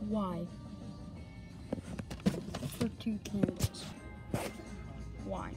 Why? For two candles. Why?